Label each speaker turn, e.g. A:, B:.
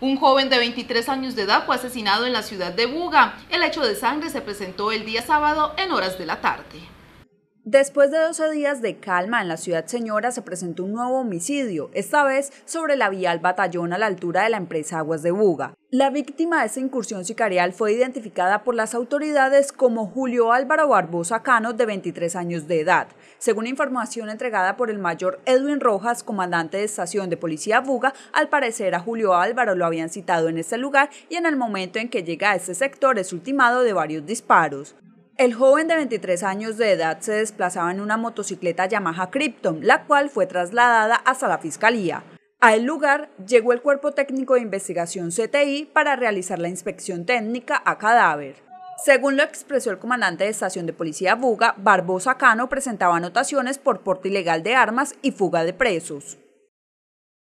A: Un joven de 23 años de edad fue asesinado en la ciudad de Buga. El hecho de sangre se presentó el día sábado en horas de la tarde.
B: Después de 12 días de calma en la ciudad señora se presentó un nuevo homicidio, esta vez sobre la vía al batallón a la altura de la empresa Aguas de Buga. La víctima de esta incursión sicarial fue identificada por las autoridades como Julio Álvaro Barbosa Cano, de 23 años de edad. Según información entregada por el mayor Edwin Rojas, comandante de estación de policía Buga, al parecer a Julio Álvaro lo habían citado en este lugar y en el momento en que llega a este sector es ultimado de varios disparos. El joven de 23 años de edad se desplazaba en una motocicleta Yamaha Krypton, la cual fue trasladada hasta la fiscalía. A el lugar llegó el Cuerpo Técnico de Investigación CTI para realizar la inspección técnica a cadáver. Según lo expresó el comandante de estación de policía Buga, Barbosa Cano presentaba anotaciones por porte ilegal de armas y fuga de presos.